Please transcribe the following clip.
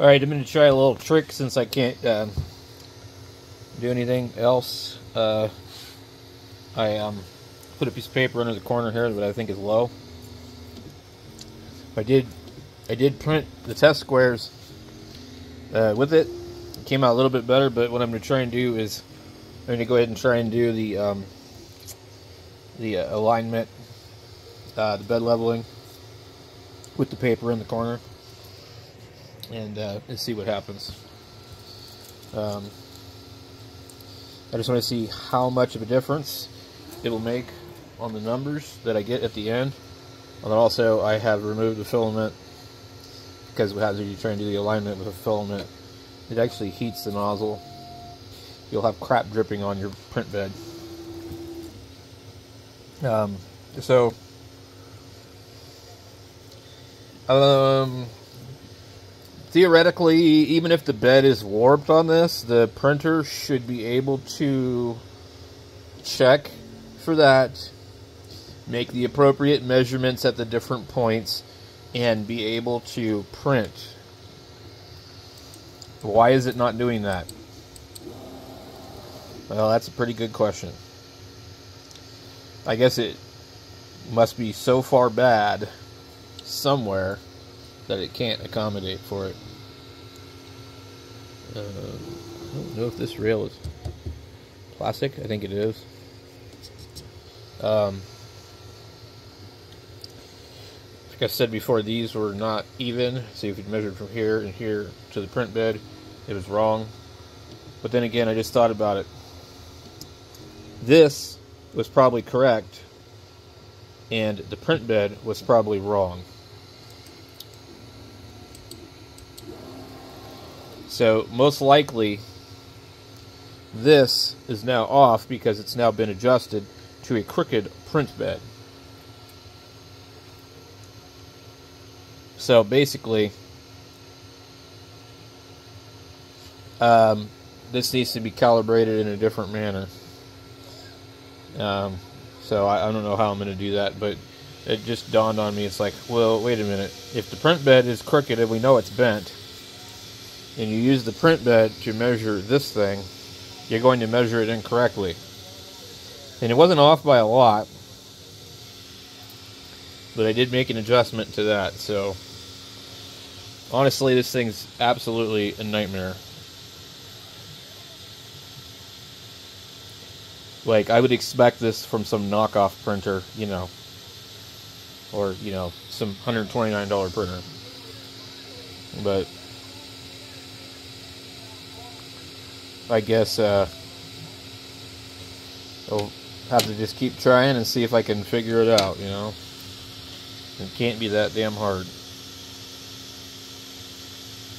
Alright, I'm going to try a little trick since I can't uh, do anything else. Uh, I um, put a piece of paper under the corner here that I think is low. I did I did print the test squares uh, with it. It came out a little bit better, but what I'm going to try and do is I'm going to go ahead and try and do the um, the uh, alignment, uh, the bed leveling with the paper in the corner and, uh, and see what happens. Um, I just want to see how much of a difference it will make on the numbers that I get at the end. And then also I have removed the filament because as you're trying to do the alignment with a filament, it actually heats the nozzle. You'll have crap dripping on your print bed. Um, so, um, theoretically, even if the bed is warped on this, the printer should be able to check for that, make the appropriate measurements at the different points, and be able to print. Why is it not doing that? Well, that's a pretty good question. I guess it must be so far bad somewhere that it can't accommodate for it. Uh, I don't know if this rail is plastic. I think it is. Um, like I said before, these were not even. See if you measured from here and here to the print bed, it was wrong. But then again, I just thought about it. This was probably correct, and the print bed was probably wrong. So most likely this is now off because it's now been adjusted to a crooked print bed. So basically, um, this needs to be calibrated in a different manner. Um, so I, I don't know how I'm going to do that, but it just dawned on me. It's like, well, wait a minute. If the print bed is crooked and we know it's bent, and you use the print bed to measure this thing, you're going to measure it incorrectly. And it wasn't off by a lot, but I did make an adjustment to that. So honestly, this thing's absolutely a nightmare. Like I would expect this from some knockoff printer, you know, or you know, some $129 printer. But I guess uh, I'll have to just keep trying and see if I can figure it out, you know. It can't be that damn hard.